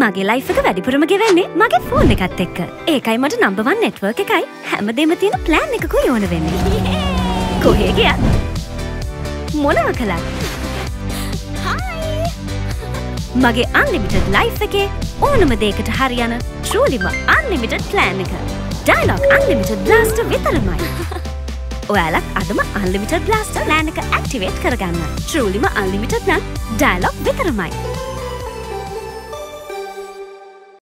මගේ ලයිෆ් එක වැඩිපුරම ගෙවන්නේ මගේ ෆෝන් එකත් එක්ක. ඒකයි මට නම්බවන් නෙට්වර්ක එකයි. හැමදේම තියෙන ප්ලෑන් එකකු යෝන වෙන්නේ. කොහේ ගියත්? මොනව කළත්? මගේ අන්ලිමිටඩ් ලයිෆ් එකේ ඕනම දේකට හරියන ට්‍රූලිම අන්ලිමිටඩ් ප්ලෑන් එක. ඩයිලොක් අන්ලිමිටඩ් බ්ලාස්ට විතරමයි. ඔයාලත් අදම අන්ලිමිට බ්ලාස්ට ලෑන එක ඇක්ටිවේට් කරගන්න. ට්‍රූලිම අන්ලිමිටඩ් නම් ඩයිලොක් විතරමයි.